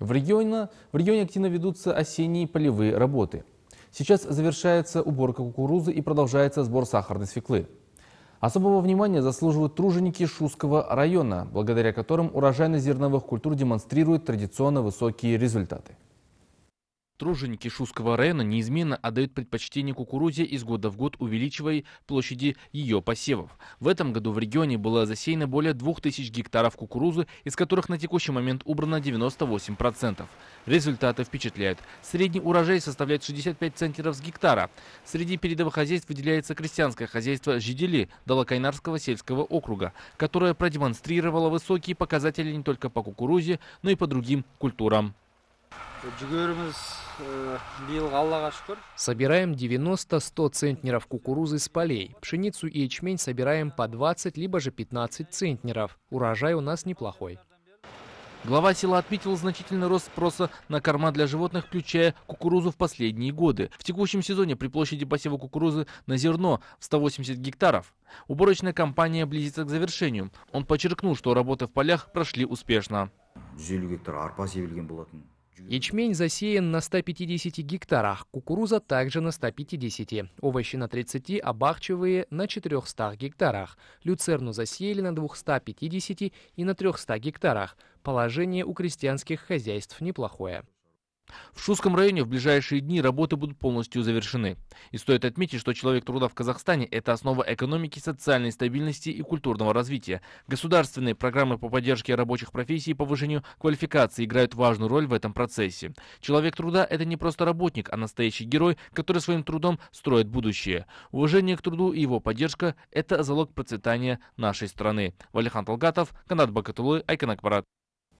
В регионе, в регионе активно ведутся осенние полевые работы. Сейчас завершается уборка кукурузы и продолжается сбор сахарной свеклы. Особого внимания заслуживают труженики Шуского района, благодаря которым урожайность зерновых культур демонстрирует традиционно высокие результаты. Труженики Шуского района неизменно отдают предпочтение кукурузе из года в год, увеличивая площади ее посевов. В этом году в регионе было засеяно более 2000 гектаров кукурузы, из которых на текущий момент убрано 98%. Результаты впечатляют. Средний урожай составляет 65 центнеров с гектара. Среди передовых хозяйств выделяется крестьянское хозяйство Жидели Долокайнарского сельского округа, которое продемонстрировало высокие показатели не только по кукурузе, но и по другим культурам. Собираем 90-100 центнеров кукурузы с полей. Пшеницу и ячмень собираем по 20, либо же 15 центнеров. Урожай у нас неплохой. Глава села отметил значительный рост спроса на корма для животных, включая кукурузу в последние годы. В текущем сезоне при площади посева кукурузы на зерно в 180 гектаров уборочная кампания близится к завершению. Он подчеркнул, что работы в полях прошли успешно. Ячмень засеян на 150 гектарах, кукуруза также на 150, овощи на 30, а бахчевые на 400 гектарах. Люцерну засеяли на 250 и на 300 гектарах. Положение у крестьянских хозяйств неплохое. В Шуском районе в ближайшие дни работы будут полностью завершены. И стоит отметить, что человек труда в Казахстане – это основа экономики, социальной стабильности и культурного развития. Государственные программы по поддержке рабочих профессий и повышению квалификации играют важную роль в этом процессе. Человек труда – это не просто работник, а настоящий герой, который своим трудом строит будущее. Уважение к труду и его поддержка – это залог процветания нашей страны. Валихан Талгатов, Канат Бакатулы, Айканакбарат.